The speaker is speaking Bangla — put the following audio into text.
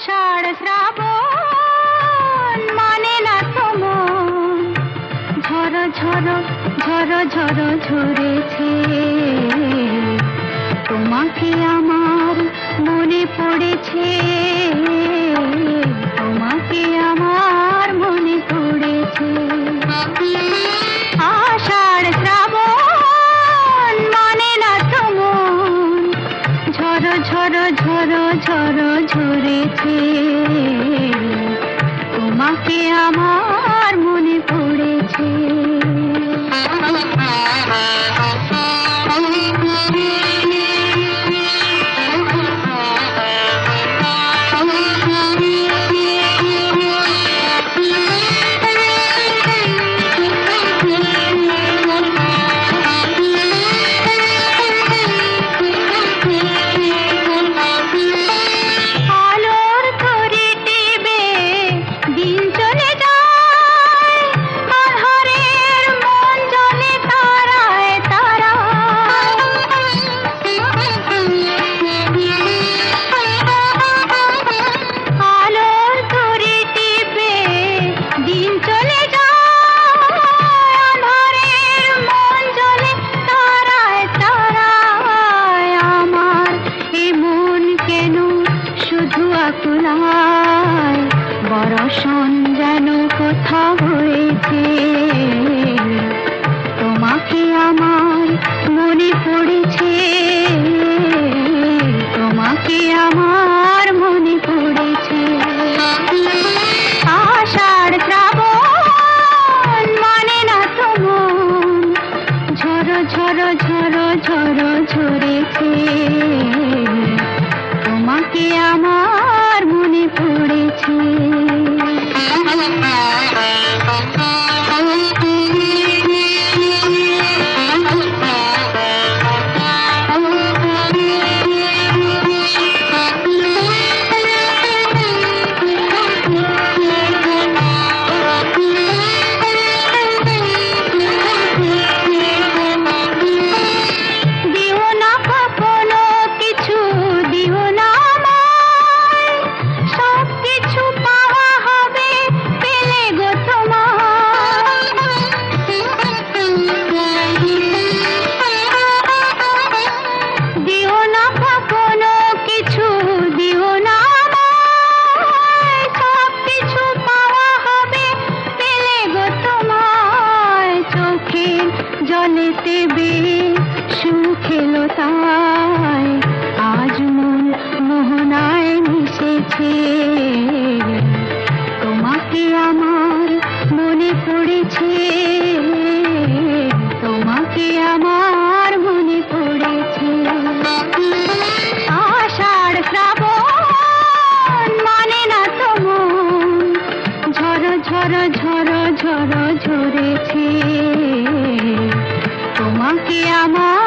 আষাঢ় শ্রাবণ মানে না তোমার। ঝড় ঝড় ঝড় ঝড় ঝরেছে। তোমাকে আমার মনে পড়েছে। ঝড় ঝড় ঝড় ঝরেছে ভাষণ যেন কোথা হয়েছে তোমাকে আমার মনে পড়েছে। তোমাকে আমার মনে পড়েছে। আষাঢ় শ্রাবণ মানে না তোমার ঝড় ঝড় ঝড় ঝড় ঝরেছে। তোমাকে আমার বাড়িতে বেশ সুখেলতায় আজ মন মোহনায় মিশেছে। তোমাকে আমার মনে পড়েছে, তোমাকে আমার মনে পড়েছে। আষাঢ় শ্রাবণ মানে না তোমার ঝর ঝর ঝর ঝর ঝরেছে। তোমাকে আমার